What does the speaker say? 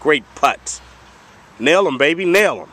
great putts. Nail them, baby, nail them.